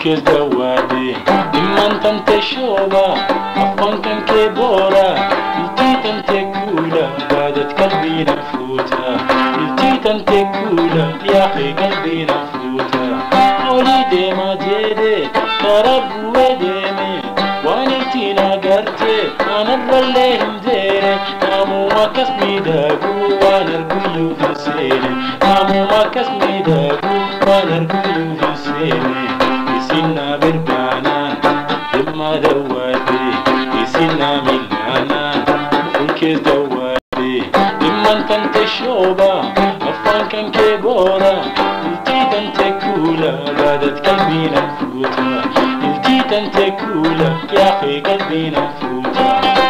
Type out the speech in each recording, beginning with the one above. كيس إما أنت تشوبة أفقن كبورة التيت أنت كولا بعدت قلبي التيت أنت كولا يا أخي قلبي قولي دي ما وديمي أنا مديري نامو ما كسمي داقو وانا في نامو ما كسمي داقو وانا في مطلوبة غفار كان كيبورة التيتا انت كولا بدت قلبي نفوتة التيتا انت كولا يا اخي قلبي نفوتة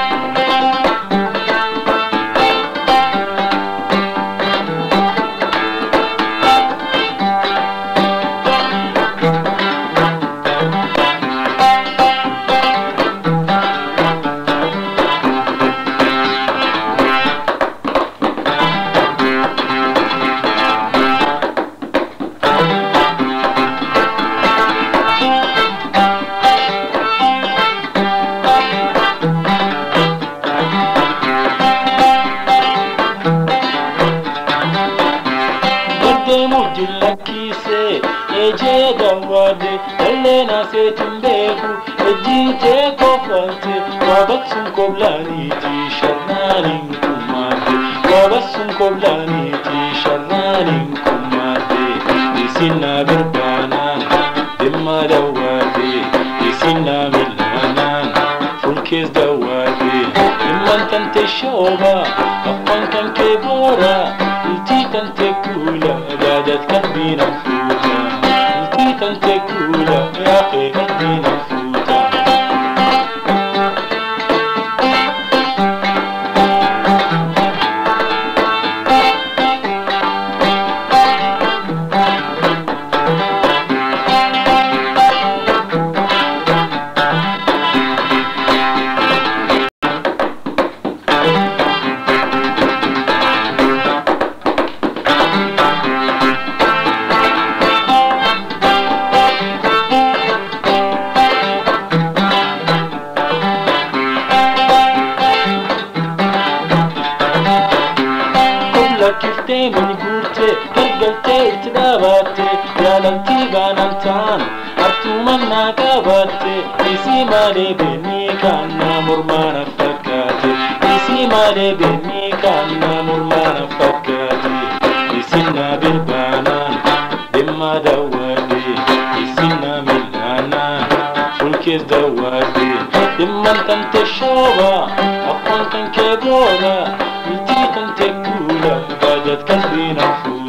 ejee dawwade lalle na seetin beeku ejjiitee kofalte waabatsun koblaaniiti sharraaniin kummaadde waabatsun koblaaniiti sharraaniin kummaadde isinna birbaanaa dhimma dawwaade isinna millaanaa fulkees dawwaade dhimman tante shooba abbaan kan kee boora iltii tante kuula daadad kan biinaa fuuta kabatte jaalaltii baanaan ta'an hartuuma naa qabatte isii malee beekni kan na mormaan fakkaate isii malee beekni kan na mormaan fakkaate isin na bilbaanaan dhimma daawwadde isin na milaanaan fulkees daawwadde dhimman kan teeshooba afaan kan keegoona miltii kan teekuula baajat kan binaafuu.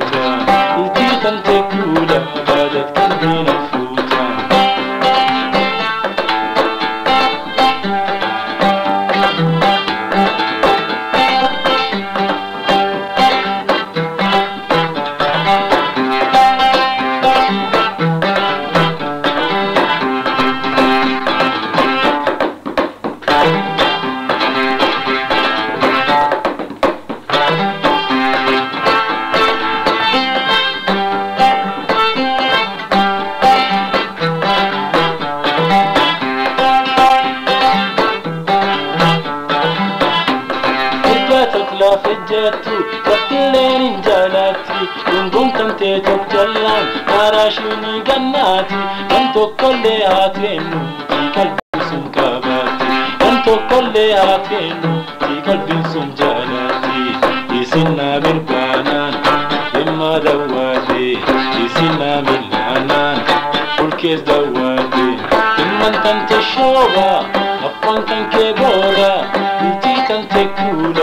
gartee tokkellaan araashini gannaati nam tokkollee haateennu fi qalbiin sun qabaatti nam tokkollee haateennu fi qalbiin sun jaalaatti isin na birbaanaan dhimma dawwaate isin na milaanaan bulkees dawwaate dhimman tante shoora afaan tanke booda biitii tante kuula.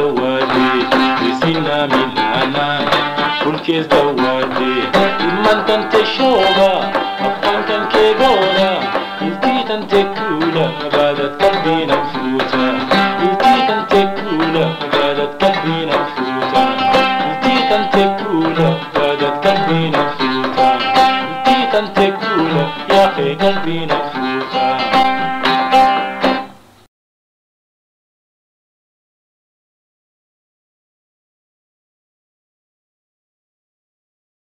دوادي بسنا من أنا كل كيس دوادي إما أنت شوبا أبقى أنت كيغولا إلتي أنت كولا بدت قلبي نفوتا إلتي أنت كولا بدت قلبي نفوتا إلتي أنت كولا بدت قلبي نفوتا إلتي أنت كولا يا أخي